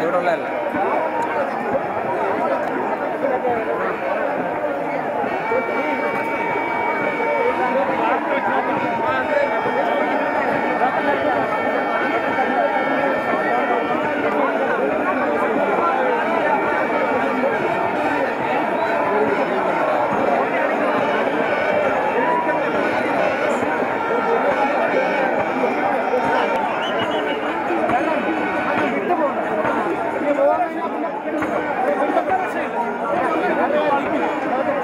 Eurolal.